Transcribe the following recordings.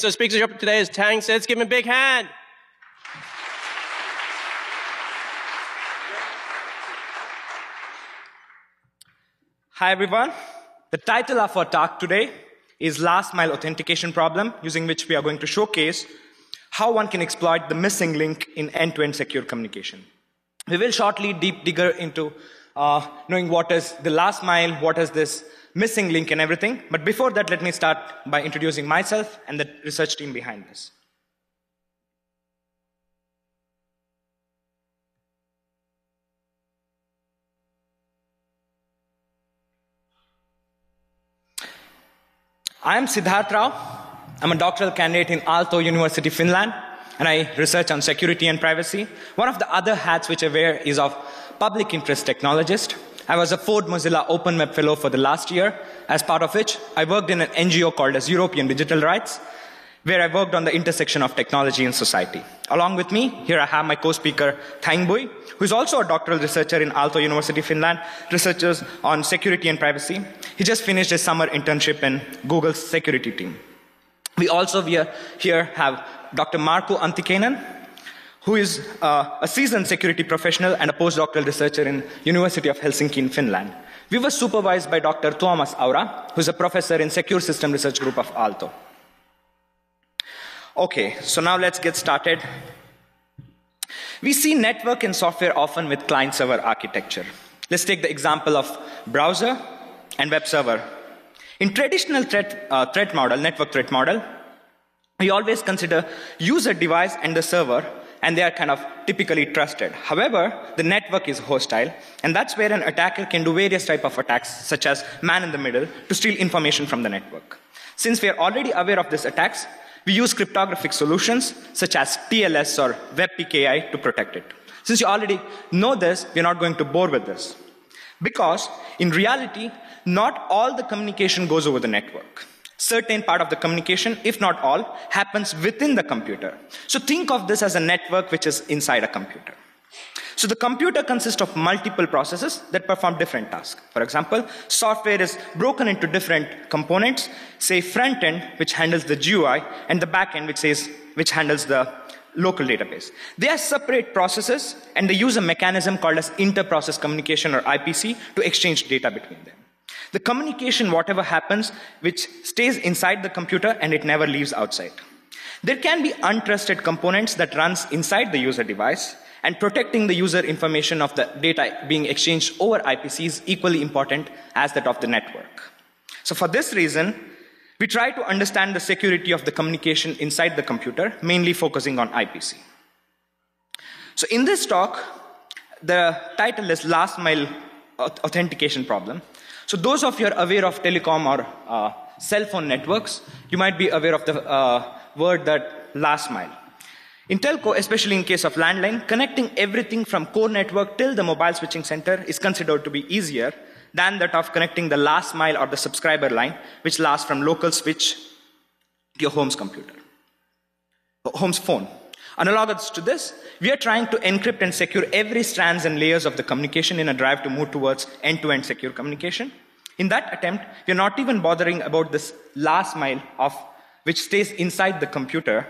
So speaker up today is Tang Says. Give him a big hand. Hi everyone. The title of our talk today is Last Mile Authentication Problem, using which we are going to showcase how one can exploit the missing link in end-to-end secure communication. We will shortly deep digger into uh, knowing what is the last mile, what is this missing link and everything. But before that, let me start by introducing myself and the research team behind this. I am Siddharth Rao. I'm a doctoral candidate in Aalto University, Finland, and I research on security and privacy. One of the other hats which I wear is of public interest technologist. I was a Ford Mozilla Open Web Fellow for the last year, as part of which I worked in an NGO called as European Digital Rights, where I worked on the intersection of technology and society. Along with me, here I have my co-speaker, Thanh Bui, who is also a doctoral researcher in Aalto University, Finland, researchers on security and privacy. He just finished his summer internship in Google's security team. We also here have Dr. Markku Antikainen, who is uh, a seasoned security professional and a postdoctoral researcher in University of Helsinki in Finland. We were supervised by Dr. Tuomas Aura, who's a professor in Secure System Research Group of Aalto. Okay, so now let's get started. We see network and software often with client-server architecture. Let's take the example of browser and web server. In traditional threat, uh, threat model, network threat model, we always consider user device and the server and they are kind of typically trusted. However, the network is hostile, and that's where an attacker can do various type of attacks, such as man in the middle, to steal information from the network. Since we are already aware of these attacks, we use cryptographic solutions such as TLS or WebPKI to protect it. Since you already know this, we're not going to bore with this. Because in reality, not all the communication goes over the network certain part of the communication, if not all, happens within the computer. So think of this as a network which is inside a computer. So the computer consists of multiple processes that perform different tasks. For example, software is broken into different components, say front end, which handles the GUI, and the back end, which, says, which handles the local database. They are separate processes, and they use a mechanism called as inter-process communication or IPC to exchange data between them. The communication, whatever happens, which stays inside the computer and it never leaves outside. There can be untrusted components that runs inside the user device, and protecting the user information of the data being exchanged over IPC is equally important as that of the network. So for this reason, we try to understand the security of the communication inside the computer, mainly focusing on IPC. So in this talk, the title is Last Mile Authentication Problem. So those of you are aware of telecom or uh, cell phone networks, you might be aware of the uh, word that last mile. In telco, especially in case of landline, connecting everything from core network till the mobile switching center is considered to be easier than that of connecting the last mile or the subscriber line, which lasts from local switch to your home's computer, home's phone. Analogous to this, we are trying to encrypt and secure every strands and layers of the communication in a drive to move towards end-to-end secure communication. In that attempt, we are not even bothering about this last mile of which stays inside the computer,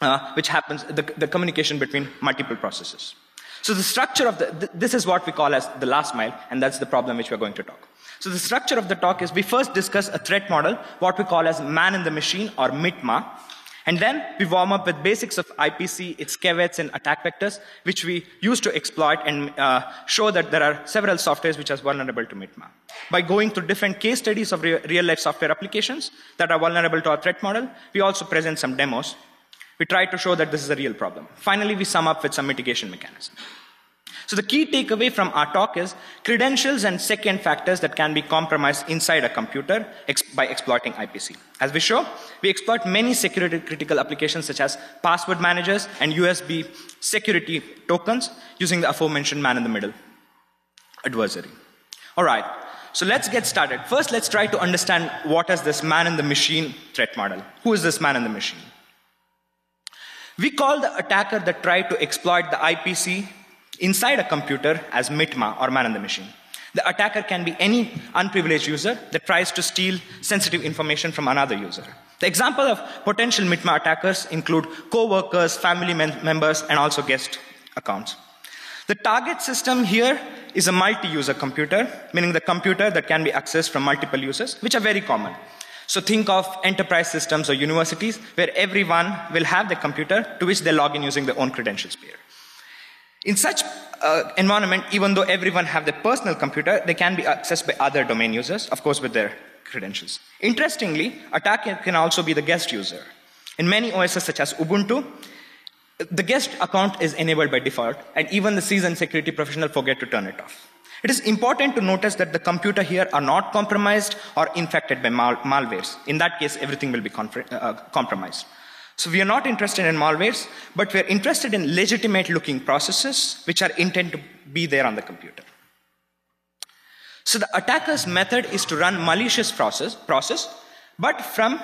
uh, which happens, the, the, communication between multiple processes. So the structure of the, th this is what we call as the last mile, and that's the problem which we're going to talk. So the structure of the talk is we first discuss a threat model, what we call as man in the machine or MITMA, and then we warm up with basics of IPC, its caveats and attack vectors, which we use to exploit and uh, show that there are several softwares which are vulnerable to MITMA. By going through different case studies of re real-life software applications that are vulnerable to our threat model, we also present some demos. We try to show that this is a real problem. Finally, we sum up with some mitigation mechanism. So the key takeaway from our talk is credentials and second factors that can be compromised inside a computer ex by exploiting IPC. As we show, we exploit many security critical applications such as password managers and USB security tokens using the aforementioned man in the middle adversary. All right. So let's get started. First, let's try to understand what is this man in the machine threat model. Who is this man in the machine? We call the attacker that tried to exploit the IPC inside a computer as MITMA or man in the machine. The attacker can be any unprivileged user that tries to steal sensitive information from another user. The example of potential MITMA attackers include co-workers, family mem- members, and also guest accounts. The target system here is a multi-user computer, meaning the computer that can be accessed from multiple users, which are very common. So think of enterprise systems or universities where everyone will have the computer to which they log in using their own credentials pair. In such uh, environment, even though everyone have their personal computer, they can be accessed by other domain users, of course with their credentials. Interestingly, attacker can also be the guest user. In many OSs such as Ubuntu, the guest account is enabled by default, and even the seasoned security professional forget to turn it off. It is important to notice that the computer here are not compromised or infected by mal- malwares. In that case, everything will be uh, compromised. So we are not interested in malwares, but we are interested in legitimate looking processes which are intended to be there on the computer. So the attacker's method is to run malicious process, process but from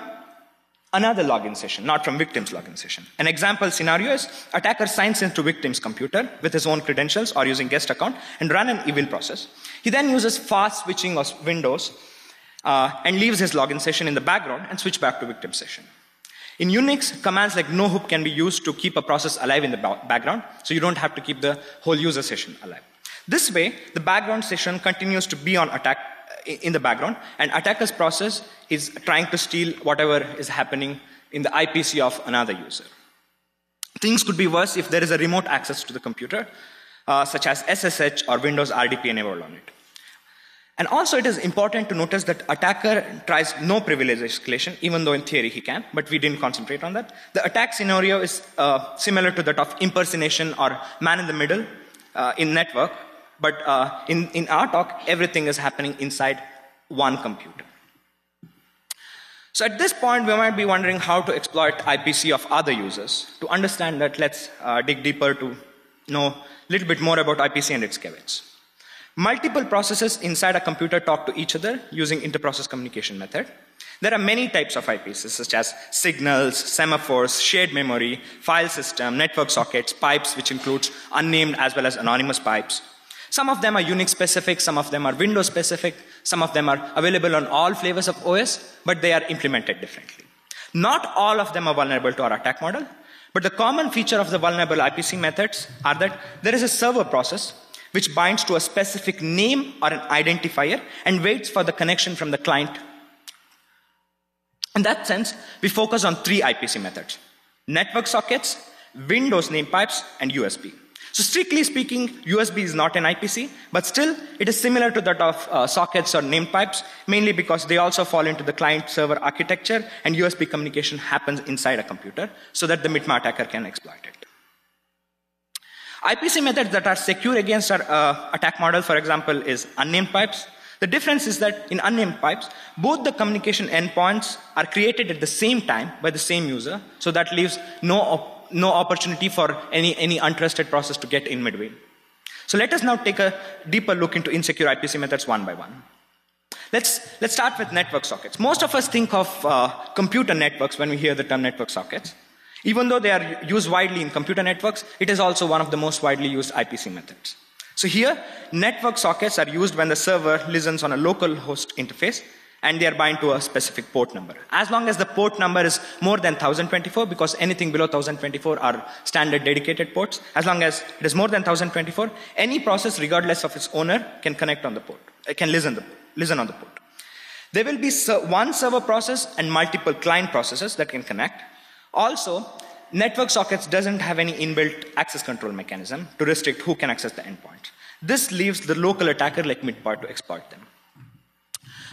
another login session, not from victim's login session. An example scenario is attacker signs into victim's computer with his own credentials or using guest account and run an evil process. He then uses fast switching of windows uh, and leaves his login session in the background and switch back to victim session. In Unix, commands like nohup can be used to keep a process alive in the background, so you don't have to keep the whole user session alive. This way, the background session continues to be on attack in the background, and attacker's process is trying to steal whatever is happening in the IPC of another user. Things could be worse if there is a remote access to the computer, uh, such as SSH or Windows RDP enabled on it. And also, it is important to notice that attacker tries no privilege escalation, even though in theory he can, but we didn't concentrate on that. The attack scenario is uh, similar to that of impersonation or man in the middle uh, in network, but uh, in, in our talk, everything is happening inside one computer. So at this point, we might be wondering how to exploit IPC of other users. To understand that, let's uh, dig deeper to know a little bit more about IPC and its caveats. Multiple processes inside a computer talk to each other using inter-process communication method. There are many types of IPCs, such as signals, semaphores, shared memory, file system, network sockets, pipes, which includes unnamed as well as anonymous pipes, some of them are Unix specific, some of them are Windows specific, some of them are available on all flavors of OS, but they are implemented differently. Not all of them are vulnerable to our attack model, but the common feature of the vulnerable IPC methods are that there is a server process which binds to a specific name or an identifier and waits for the connection from the client. In that sense, we focus on three IPC methods network sockets, Windows name pipes, and USB. So strictly speaking, USB is not an IPC, but still it is similar to that of uh, sockets or named pipes, mainly because they also fall into the client-server architecture and USB communication happens inside a computer so that the MITMA attacker can exploit it. IPC methods that are secure against our uh, attack model, for example, is unnamed pipes. The difference is that in unnamed pipes, both the communication endpoints are created at the same time by the same user, so that leaves no no opportunity for any, any untrusted process to get in midway. So let us now take a deeper look into insecure IPC methods one by one. Let's, let's start with network sockets. Most of us think of uh, computer networks when we hear the term network sockets. Even though they are used widely in computer networks, it is also one of the most widely used IPC methods. So here, network sockets are used when the server listens on a local host interface and they are bind to a specific port number. As long as the port number is more than 1024, because anything below 1024 are standard dedicated ports, as long as it is more than 1024, any process, regardless of its owner, can connect on the port, uh, can listen, the, listen on the port. There will be one server process and multiple client processes that can connect. Also, network sockets doesn't have any inbuilt access control mechanism to restrict who can access the endpoint. This leaves the local attacker like MITMA to exploit them.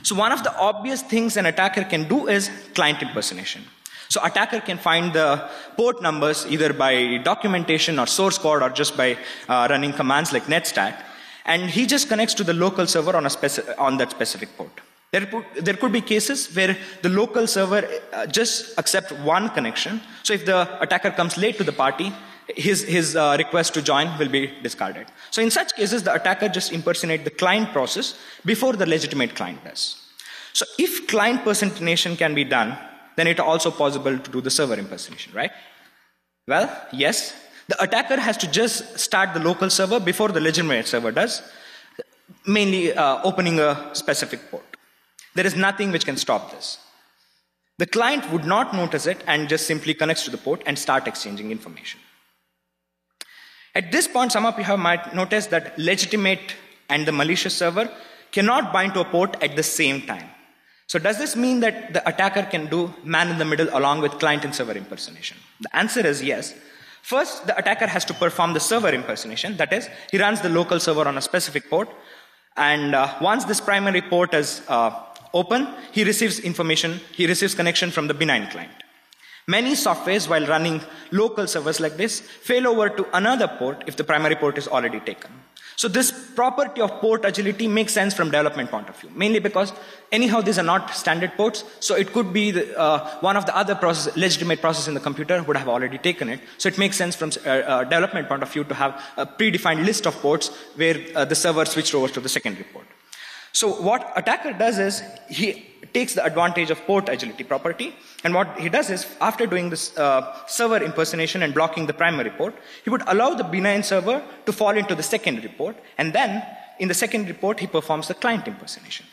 So one of the obvious things an attacker can do is client impersonation. So attacker can find the port numbers either by documentation or source code or just by uh, running commands like netstat. And he just connects to the local server on, a on that specific port. There, there could be cases where the local server uh, just accepts one connection. So if the attacker comes late to the party, his, his uh, request to join will be discarded. So in such cases, the attacker just impersonate the client process before the legitimate client does. So if client impersonation can be done, then it's also possible to do the server impersonation, right? Well, yes. The attacker has to just start the local server before the legitimate server does, mainly uh, opening a specific port. There is nothing which can stop this. The client would not notice it and just simply connects to the port and start exchanging information. At this point, some of you have might notice that legitimate and the malicious server cannot bind to a port at the same time. So does this mean that the attacker can do man in the middle along with client and server impersonation? The answer is yes. First, the attacker has to perform the server impersonation. That is, he runs the local server on a specific port. And uh, once this primary port is uh, open, he receives information, he receives connection from the benign client. Many softwares, while running local servers like this, fail over to another port if the primary port is already taken. So this property of port agility makes sense from development point of view, mainly because anyhow these are not standard ports, so it could be the, uh, one of the other process, legitimate process in the computer would have already taken it. So it makes sense from uh, uh, development point of view to have a predefined list of ports where uh, the server switched over to the secondary port. So what attacker does is he takes the advantage of port agility property. And what he does is, after doing this uh, server impersonation and blocking the primary port, he would allow the benign server to fall into the secondary port. And then, in the secondary port, he performs the client impersonation.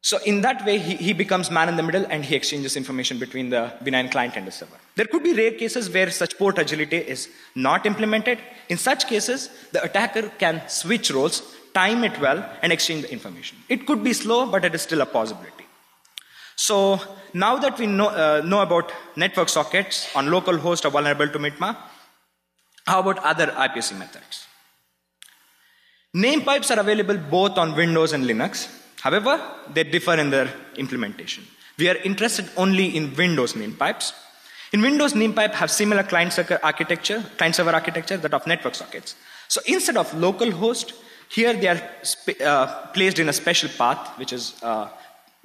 So in that way, he, he, becomes man in the middle and he exchanges information between the benign client and the server. There could be rare cases where such port agility is not implemented. In such cases, the attacker can switch roles time it well, and exchange the information. It could be slow, but it is still a possibility. So now that we know, uh, know about network sockets on local host are vulnerable to MITMA, how about other IPC methods? Name pipes are available both on Windows and Linux. However, they differ in their implementation. We are interested only in Windows name pipes. In Windows, name pipe have similar client server architecture, client server architecture that of network sockets. So instead of local host, here they are uh, placed in a special path, which is uh,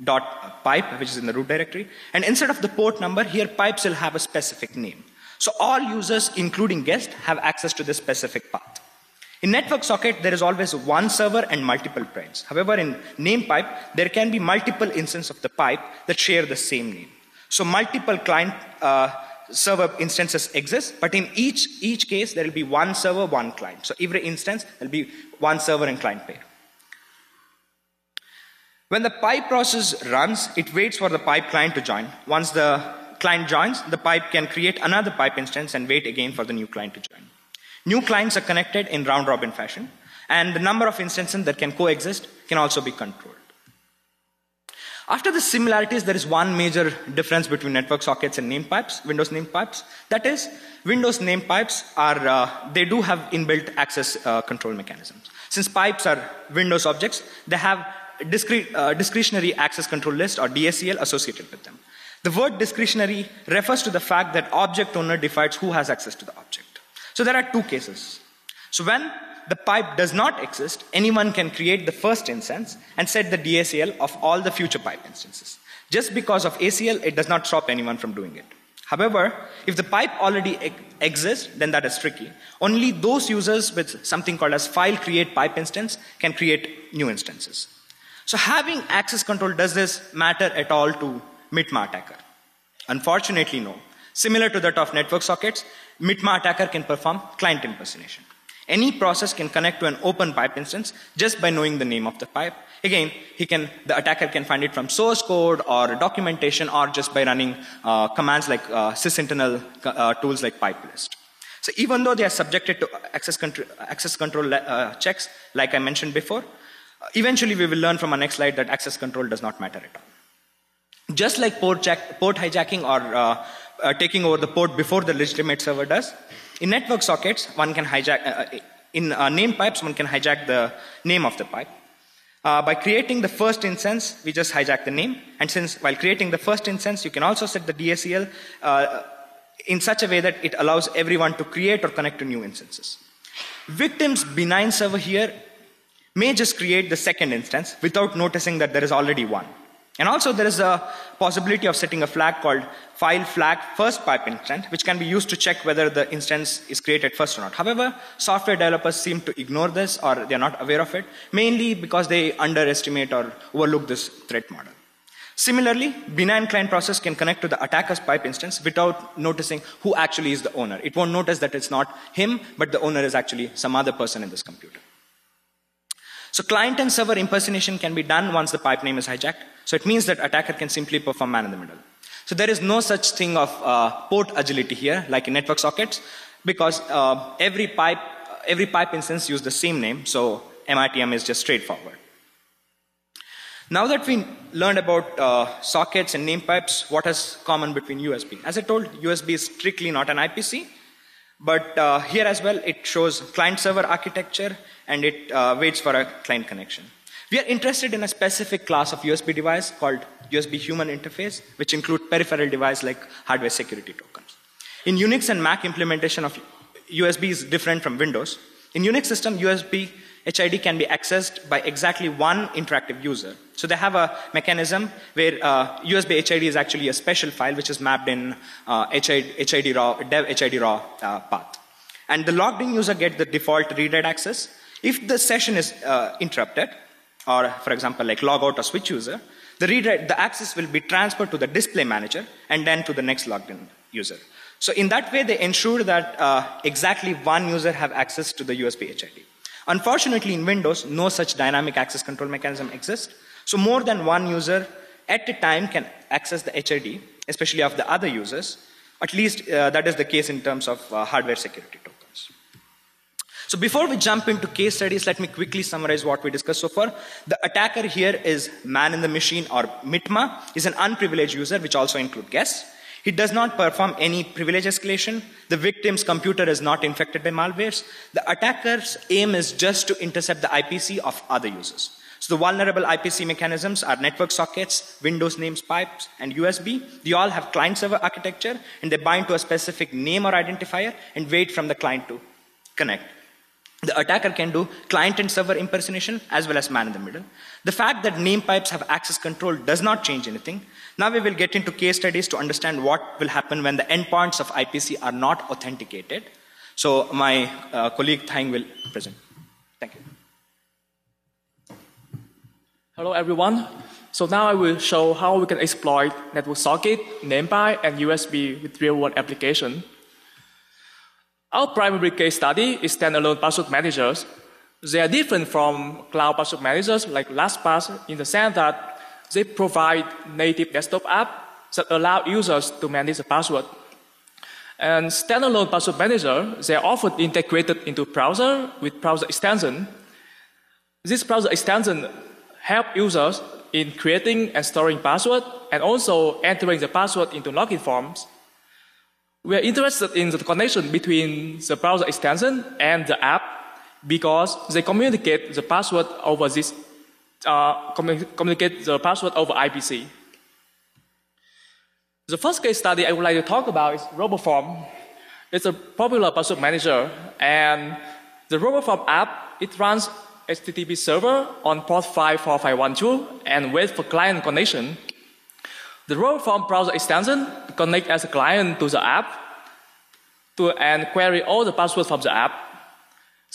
dot pipe, which is in the root directory. And instead of the port number, here pipes will have a specific name. So all users, including guests, have access to this specific path. In network socket, there is always one server and multiple prints. However, in name pipe, there can be multiple instances of the pipe that share the same name. So multiple client uh, server instances exist, but in each, each case, there will be one server, one client. So every instance, there will be one server and client pair. When the pipe process runs, it waits for the pipe client to join. Once the client joins, the pipe can create another pipe instance and wait again for the new client to join. New clients are connected in round robin fashion, and the number of instances that can coexist can also be controlled. After the similarities, there is one major difference between network sockets and name pipes, Windows name pipes. That is, Windows name pipes are, uh, they do have inbuilt access uh, control mechanisms. Since pipes are Windows objects, they have uh, discretionary access control list or DACL associated with them. The word discretionary refers to the fact that object owner defines who has access to the object. So there are two cases. So when the pipe does not exist, anyone can create the first instance and set the DACL of all the future pipe instances. Just because of ACL, it does not stop anyone from doing it. However, if the pipe already exists, then that is tricky. Only those users with something called as file create pipe instance can create new instances. So having access control, does this matter at all to MITMA attacker? Unfortunately, no. Similar to that of network sockets, MITMA attacker can perform client impersonation. Any process can connect to an open pipe instance just by knowing the name of the pipe. Again, he can, the attacker can find it from source code or documentation or just by running uh, commands like uh, sysinternal uh, tools like pipelist. So even though they are subjected to access, control, access control uh, checks, like I mentioned before, uh, eventually we will learn from our next slide that access control does not matter at all. Just like port, port hijacking or uh, taking over the port before the legitimate server does, in network sockets, one can hijack, uh, uh, in uh, name pipes, one can hijack the name of the pipe. Uh, by creating the first instance, we just hijack the name. And since while creating the first instance, you can also set the DACL uh, in such a way that it allows everyone to create or connect to new instances. Victim's benign server here may just create the second instance without noticing that there is already one. And also there is a possibility of setting a flag called file flag first pipe instance, which can be used to check whether the instance is created first or not. However, software developers seem to ignore this or they're not aware of it, mainly because they underestimate or overlook this threat model. Similarly, benign client process can connect to the attacker's pipe instance without noticing who actually is the owner. It won't notice that it's not him, but the owner is actually some other person in this computer. So client and server impersonation can be done once the pipe name is hijacked. So it means that attacker can simply perform man in the middle. So there is no such thing of uh, port agility here, like in network sockets, because uh, every pipe, every pipe instance use the same name, so MITM is just straightforward. Now that we learned about uh, sockets and name pipes, what is common between USB? As I told, USB is strictly not an IPC, but uh, here as well, it shows client-server architecture and it uh, waits for a client connection. We are interested in a specific class of USB device called USB human interface, which include peripheral device like hardware security tokens. In Unix and Mac implementation of USB is different from Windows. In Unix system, USB HID can be accessed by exactly one interactive user. So they have a mechanism where uh, USB HID is actually a special file which is mapped in uh, HID, HID raw, dev HID raw uh, path. And the logged in user gets the default read-write access. If the session is uh, interrupted, or for example like log out or switch user, the the access will be transferred to the display manager and then to the next logged in user. So in that way, they ensure that uh, exactly one user have access to the USB HID. Unfortunately, in Windows, no such dynamic access control mechanism exists. So more than one user at a time can access the HID, especially of the other users. At least uh, that is the case in terms of uh, hardware security tokens. So before we jump into case studies, let me quickly summarize what we discussed so far. The attacker here is man in the machine or MITMA, is an unprivileged user, which also include guests. He does not perform any privilege escalation. The victim's computer is not infected by malwares. The attacker's aim is just to intercept the IPC of other users. So the vulnerable IPC mechanisms are network sockets, Windows names pipes, and USB. They all have client-server architecture, and they bind to a specific name or identifier and wait from the client to connect. The attacker can do client and server impersonation as well as man in the middle. The fact that name pipes have access control does not change anything. Now we will get into case studies to understand what will happen when the endpoints of IPC are not authenticated. So my uh, colleague Thang will present. Thank you. Hello everyone. So now I will show how we can exploit network socket, name pipe, and USB with real-world application. Our primary case study is standalone password managers. They are different from cloud password managers like LastPass in the sense that they provide native desktop app that allow users to manage the password. And standalone password manager, they are often integrated into browser with browser extension. This browser extension help users in creating and storing password and also entering the password into login forms. We are interested in the connection between the browser extension and the app because they communicate the password over this, uh, communicate the password over IPC. The first case study I would like to talk about is RoboForm. It's a popular password manager, and the RoboForm app it runs HTTP server on port 54512 and wait for client connection the RoboForm browser extension connect as a client to the app to, and query all the passwords from the app.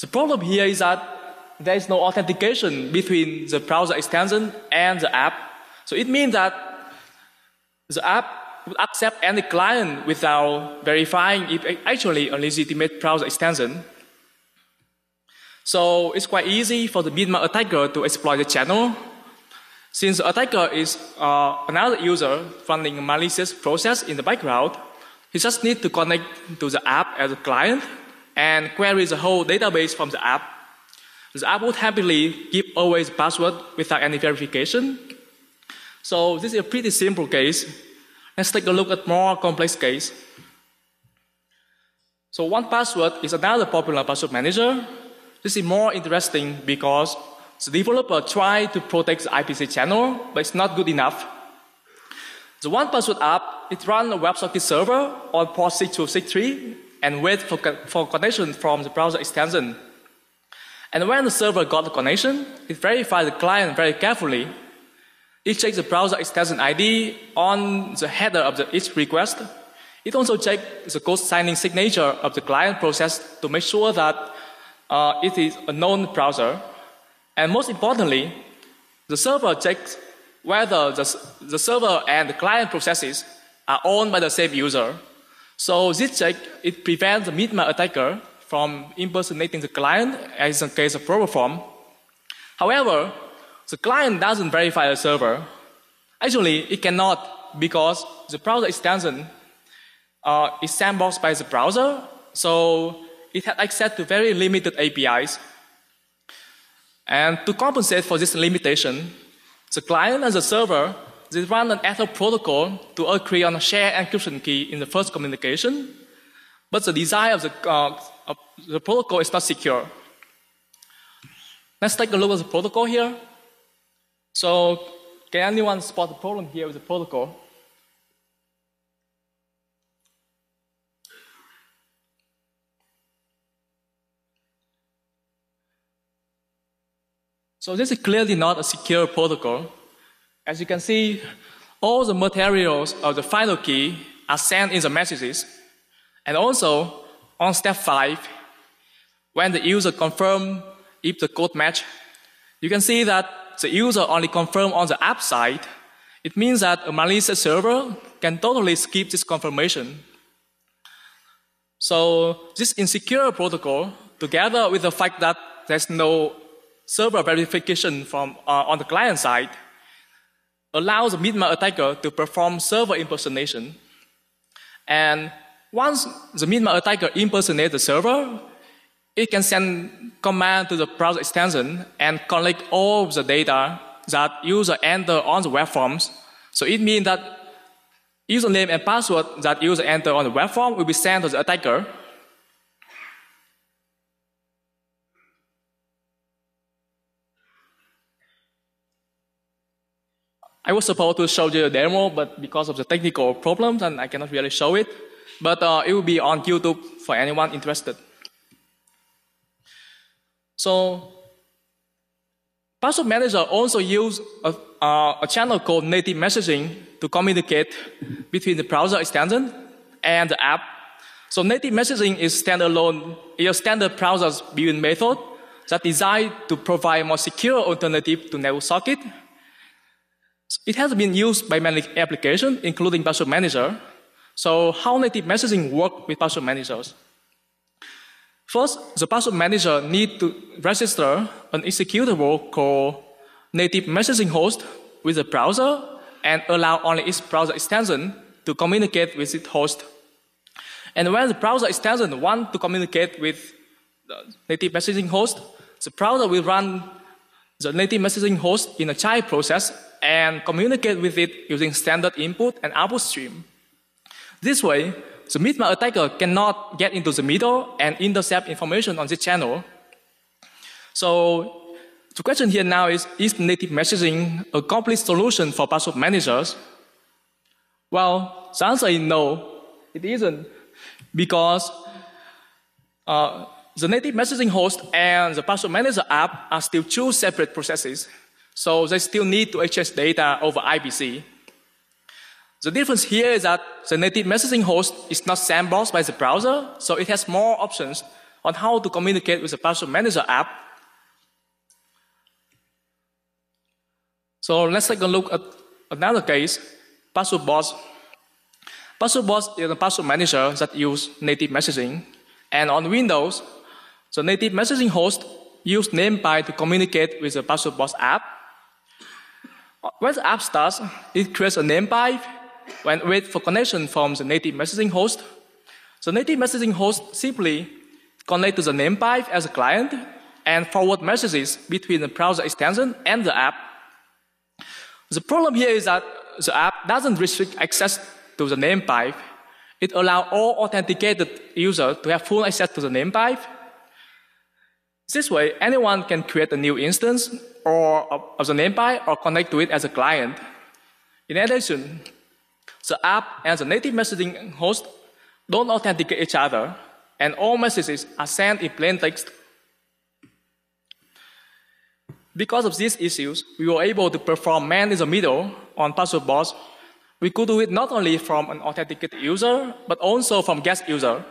The problem here is that there is no authentication between the browser extension and the app. So it means that the app would accept any client without verifying if it's actually a legitimate browser extension. So it's quite easy for the MITMA attacker to exploit the channel since the attacker is uh, another user running a malicious process in the background, he just needs to connect to the app as a client and query the whole database from the app. The app would happily give away the password without any verification. So this is a pretty simple case. Let's take a look at more complex case. So 1Password is another popular password manager. This is more interesting because the developer tried to protect the IPC channel, but it's not good enough. The 1Password app, it runs a WebSocket server on port 6263 and wait for, for connection from the browser extension. And when the server got the connection, it verified the client very carefully. It checks the browser extension ID on the header of the, each request. It also checks the code signing signature of the client process to make sure that uh, it is a known browser. And most importantly, the server checks whether the, the server and the client processes are owned by the same user. So this check, it prevents the MITMA attacker from impersonating the client, as in the case of RoboForm. However, the client doesn't verify the server. Actually, it cannot because the browser extension uh, is sandboxed by the browser, so it had access to very limited APIs. And to compensate for this limitation, the client and the server they run an Ether protocol to agree on a shared encryption key in the first communication, but the design of the, uh, of the protocol is not secure. Let's take a look at the protocol here. So, can anyone spot the problem here with the protocol? So this is clearly not a secure protocol. As you can see, all the materials of the final key are sent in the messages. And also, on step five, when the user confirms if the code match, you can see that the user only confirms on the app side. It means that a malicious server can totally skip this confirmation. So this insecure protocol, together with the fact that there's no server verification from uh, on the client side, allows the mid-malware attacker to perform server impersonation. And once the mid-malware attacker impersonates the server, it can send command to the browser extension and collect all the data that user enter on the web forms. So it means that username and password that user enter on the web form will be sent to the attacker. I was supposed to show you a demo, but because of the technical problems, and I cannot really show it. But uh, it will be on YouTube for anyone interested. So, Password Manager also use a, uh, a channel called native messaging to communicate between the browser extension and the app. So native messaging is standalone, is a standard browser's built-in method that designed to provide more secure alternative to network It has been used by many applications, including Password Manager. So how native messaging work with Password Managers? First, the password manager need to register an executable called native messaging host with the browser and allow only its browser extension to communicate with its host. And when the browser extension want to communicate with the native messaging host, the browser will run the native messaging host in a child process and communicate with it using standard input and output stream. This way, the mid-malware attacker cannot get into the middle and intercept information on this channel. So the question here now is, is native messaging a complete solution for password managers? Well, the answer is no, it isn't, because uh, the native messaging host and the password manager app are still two separate processes. So they still need to exchange data over IPC. The difference here is that the native messaging host is not sandboxed by the browser, so it has more options on how to communicate with the password manager app. So let's take a look at another case, Password Boss. Password Boss is a password manager that uses native messaging. And on Windows, the native messaging host uses NamePipe to communicate with the Password Boss app. When the app starts, it creates a NamePipe when wait for connection from the native messaging host. The native messaging host simply connect to the NamePipe as a client and forward messages between the browser extension and the app. The problem here is that the app doesn't restrict access to the NamePipe. It allows all authenticated users to have full access to the NamePipe. This way, anyone can create a new instance or of the NamePipe or connect to it as a client. In addition, the app and the native messaging host don't authenticate each other, and all messages are sent in plain text. Because of these issues, we were able to perform man in the middle on Password Boss. We could do it not only from an authenticated user, but also from guest user.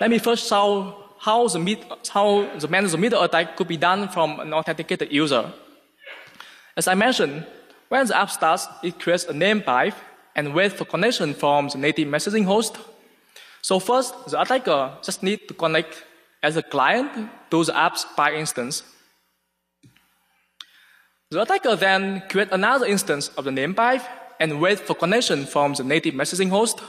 Let me first show how the, mid, how the man the middle attack could be done from an authenticated user. As I mentioned, when the app starts, it creates a NamePipe and waits for connection from the native messaging host. So first, the attacker just needs to connect as a client to the app's Pi instance. The attacker then creates another instance of the NamePipe and wait for connection from the native messaging host.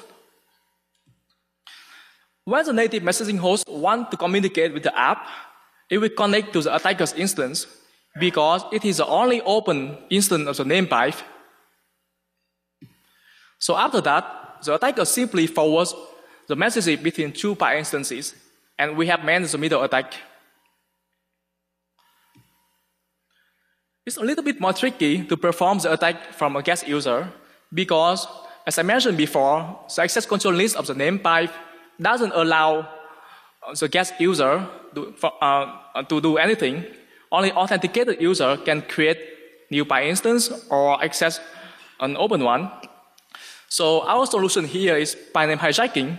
When the native messaging host wants to communicate with the app, it will connect to the attacker's instance because it is the only open instance of the name pipe. So after that, the attacker simply forwards the message between two pipe instances, and we have managed the middle attack. It's a little bit more tricky to perform the attack from a guest user because, as I mentioned before, the access control list of the name pipe doesn't allow the guest user to, uh, to do anything. Only authenticated user can create new pi instance or access an open one. So our solution here is by name hijacking.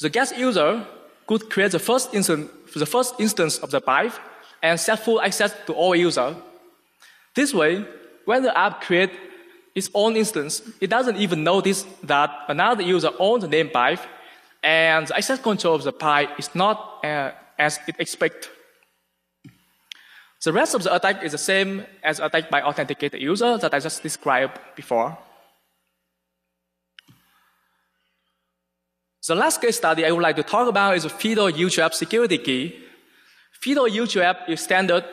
The guest user could create the first instance, the first instance of the pipe and set full access to all users this way, when the app creates its own instance, it doesn't even notice that another user owns the name pipe, and the access control of the pipe is not uh, as it expects. The rest of the attack is the same as attack by authenticated user that I just described before. The last case study I would like to talk about is FIDO U2F security key. FIDO U2F is standard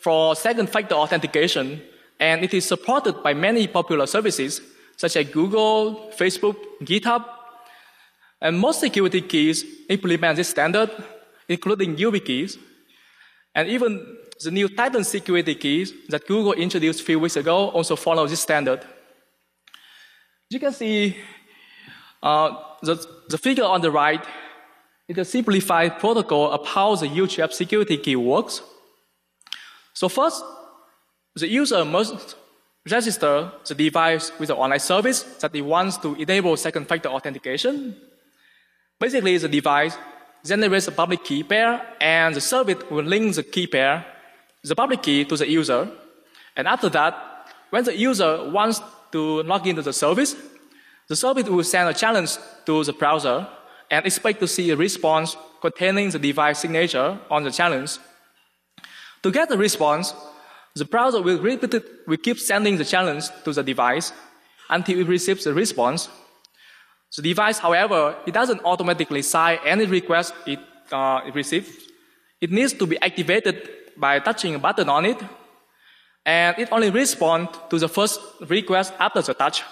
for second factor authentication, and it is supported by many popular services such as Google, Facebook, GitHub. And most security keys implement this standard, including YubiKeys. And even the new Titan security keys that Google introduced a few weeks ago also follow this standard. You can see uh, the, the figure on the right is a simplified protocol of how the U2F security key works. So first, the user must register the device with the online service that it wants to enable second factor authentication. Basically, the device generates a public key pair, and the service will link the key pair, the public key, to the user. And after that, when the user wants to log into the service, the service will send a challenge to the browser and expect to see a response containing the device signature on the challenge. To get the response, the browser will, repeat it, will keep sending the challenge to the device until it receives the response. The device, however, it doesn't automatically sign any request it, uh, it receives. It needs to be activated by touching a button on it, and it only responds to the first request after the touch.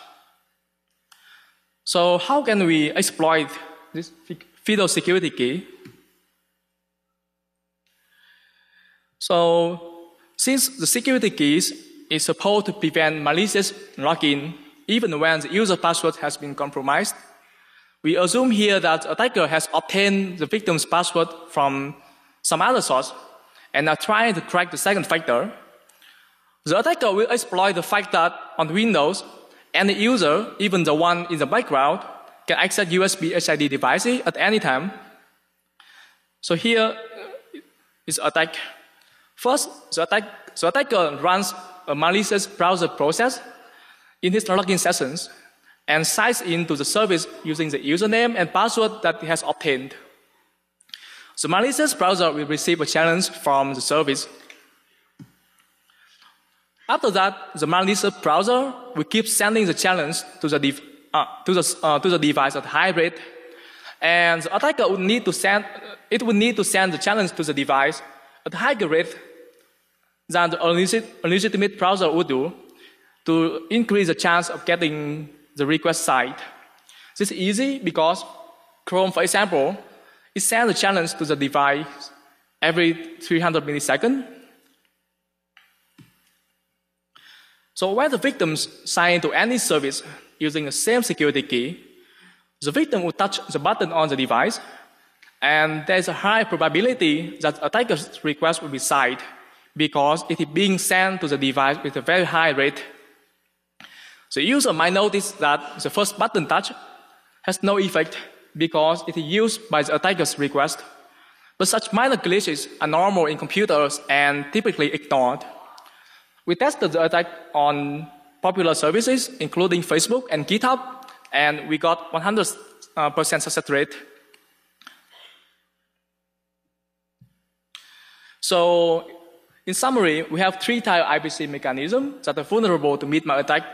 So how can we exploit this FIDO security key? So since the security keys is supposed to prevent malicious login even when the user password has been compromised, we assume here that attacker has obtained the victim's password from some other source and are trying to crack the second factor. The attacker will exploit the fact that on Windows, any user, even the one in the background, can access USB HID devices at any time. So here uh, is attack First, the, attack, the attacker runs a malicious browser process in his login sessions and signs into the service using the username and password that it has obtained. The malicious browser will receive a challenge from the service. After that, the malicious browser will keep sending the challenge to the, uh, to the, uh, to the device at high rate, and the attacker would need to send, it would need to send the challenge to the device at higher rate than the legitimate browser would do to increase the chance of getting the request side. This is easy because Chrome, for example, it sends a challenge to the device every 300 milliseconds. So when the victims sign into any service using the same security key, the victim will touch the button on the device, and there's a high probability that attacker's request will be signed because it is being sent to the device with a very high rate. The user might notice that the first button touch has no effect because it is used by the attacker's request. But such minor glitches are normal in computers and typically ignored. We tested the attack on popular services, including Facebook and GitHub, and we got 100% uh, success rate. So in summary, we have three-tier IPC mechanisms that are vulnerable to mid-mal attack,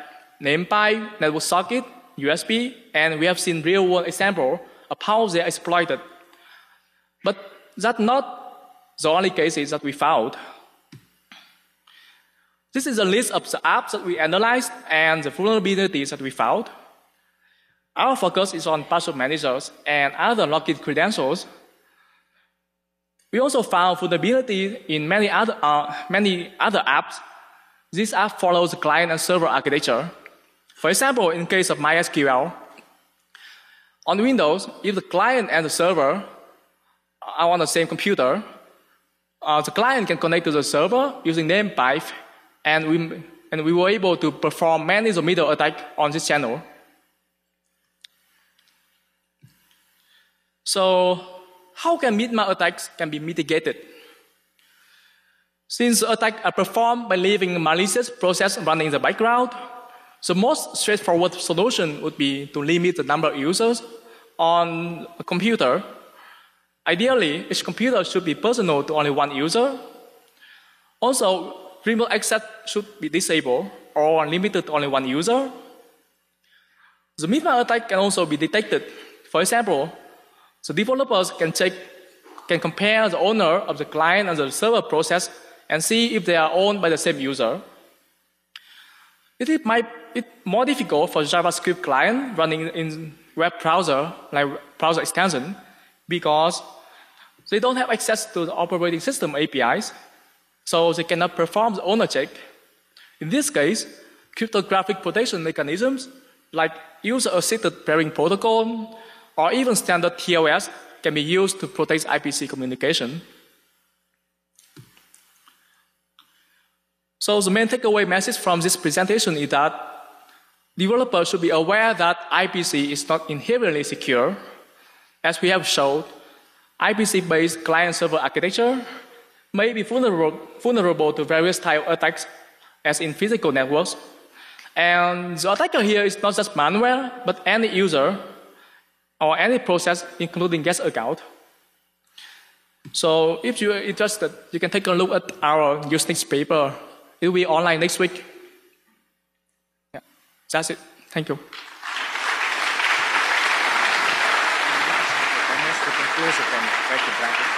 named by network socket, USB, and we have seen real-world example of how they are exploited. But that's not the only cases that we found. This is a list of the apps that we analyzed and the vulnerabilities that we found. Our focus is on password managers and other login credentials. We also found vulnerability in many other, uh, many other apps. This app follows the client and server architecture. For example, in case of MySQL, on Windows, if the client and the server are on the same computer, uh, the client can connect to the server using name pipe, and we, and we were able to perform man in the middle attack on this channel. So, how can MITMA attacks can be mitigated? Since attacks are performed by leaving malicious process running in the background, the most straightforward solution would be to limit the number of users on a computer Ideally, each computer should be personal to only one user. Also, remote access should be disabled or limited to only one user. The MITMA attack can also be detected. For example, the developers can check, can compare the owner of the client and the server process and see if they are owned by the same user. It might be more difficult for JavaScript client running in web browser, like browser extension, because they don't have access to the operating system APIs, so they cannot perform the owner check. In this case, cryptographic protection mechanisms like user-assisted pairing protocol or even standard TLS can be used to protect IPC communication. So the main takeaway message from this presentation is that developers should be aware that IPC is not inherently secure. As we have showed, IPC-based client-server architecture may be vulnerable, vulnerable to various type of attacks as in physical networks. And the attacker here is not just malware, but any user or any process, including guest account. So if you're interested, you can take a look at our Usenix paper. It will be online next week. That's it. Thank you. it and